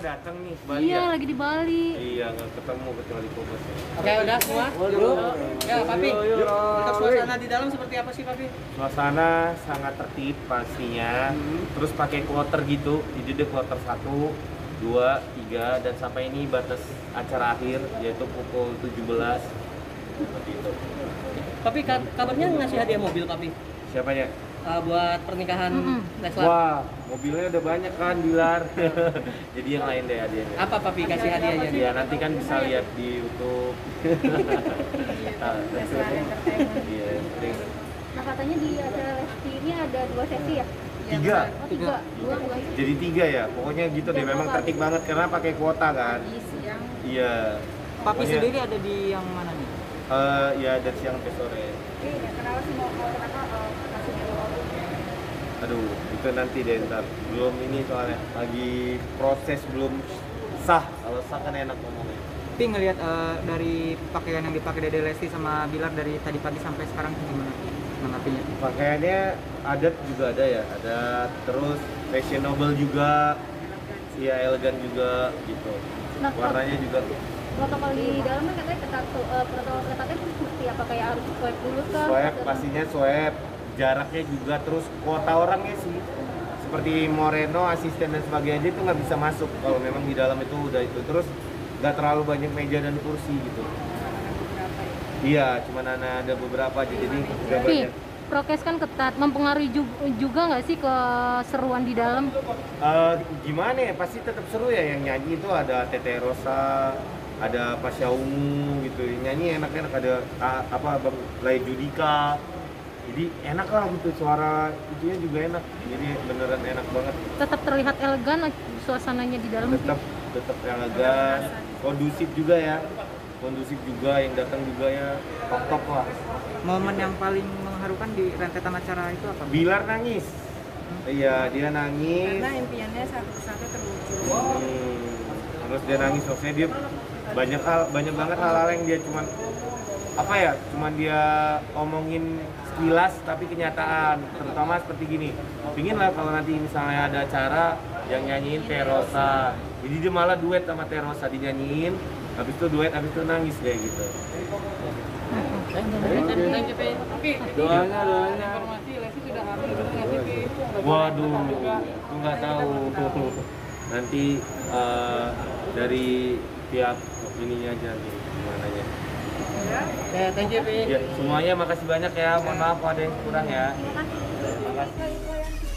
nggak datang nih Bali Iya, ya? lagi di Bali. Iya nggak ketemu kecuali Kobas. Oke, udah semua? Yuk. Ya, Papi. Untuk yuk. suasana di dalam seperti apa sih, Papi? Suasana sangat tertib pastinya. Hmm. Terus pakai kloter gitu. Jadi dia kloter satu, dua, tiga dan sampai ini batas acara akhir yaitu pukul 17 seperti itu. Papi ka- kabarnya ngasih hadiah mobil, Papi. Siapanya? Uh, buat pernikahan Mm-mm. Leslar. Wah, mobilnya udah banyak kan Bilar. Jadi yang lain deh hadiahnya. Apa Papi kasih hadiahnya? Ya nanti kan bisa lihat di YouTube. Ah, Iya, sering. Nah katanya di acara Lesti ini ada dua sesi ya? Tiga. Oh tiga, dua dua. Jadi tiga ya, pokoknya gitu deh. Memang tertib banget karena pakai kuota kan. siang. Iya. Papi Pokoknya, sendiri ada di yang mana nih? Eh, ya dari siang sampai sore. Iya, kenapa sih mau mau kenapa uh, kasihnya dua Aduh, itu nanti deh ntar. Belum ini soalnya lagi proses belum sah. Kalau sah kan enak ngomongnya. Tapi ngelihat eh, dari pakaian yang dipakai Dede Lesti sama Bilar dari tadi pagi sampai sekarang gimana menanggapinya? Pakaiannya adat juga ada ya, ada terus fashionable juga, iya elegan juga gitu. Nah, Warnanya juga protokol di dalamnya katanya ketat tuh, uh, protokol ketatnya seperti apa? Kayak harus swab dulu kah? swab pastinya swab jaraknya juga terus kuota orangnya sih. Seperti Moreno asisten dan sebagainya itu nggak bisa masuk kalau memang di dalam itu udah itu. Terus nggak terlalu banyak meja dan kursi gitu. Iya cuman ada ada beberapa aja jadi Tapi banyak. Prokes kan ketat, mempengaruhi ju- juga nggak sih keseruan di dalam? Eh, gimana ya? Pasti tetap seru ya yang nyanyi itu. Ada Tete Rosa ada Pasha Ungu gitu nyanyi enak-enak ada ah, apa Bang Lai Judika. Jadi enak lah gitu suara itunya juga enak. Jadi beneran enak banget. Tetap terlihat elegan suasananya di dalam. tetap tetap elegan. Kondusif juga ya. Kondusif juga yang datang juga ya. Top top lah. Momen yang paling mengharukan di rentetan acara itu apa? Bilar nangis. Iya dia nangis. Karena impiannya satu-satu terwujud. Hmm, terus dia nangis maksudnya dia banyak hal banyak banget hal-hal yang dia cuman apa ya cuman dia omongin sekilas tapi kenyataan. Terutama seperti gini pingin lah kalau nanti misalnya ada acara yang nyanyiin Terosa jadi dia malah duet sama Terosa dinyanyiin habis itu duet habis itu nangis kayak gitu. Doanya doanya. Informasi sudah hamil waduh aku nggak tahu. Nanti eh, dari pihak ininya aja nih gimana nya Ya, thank you, Pi. Ya, semuanya makasih banyak ya. Mohon maaf kalau ada yang kurang ya. Terima kasih.